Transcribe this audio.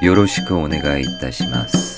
よろしくお願いいたします。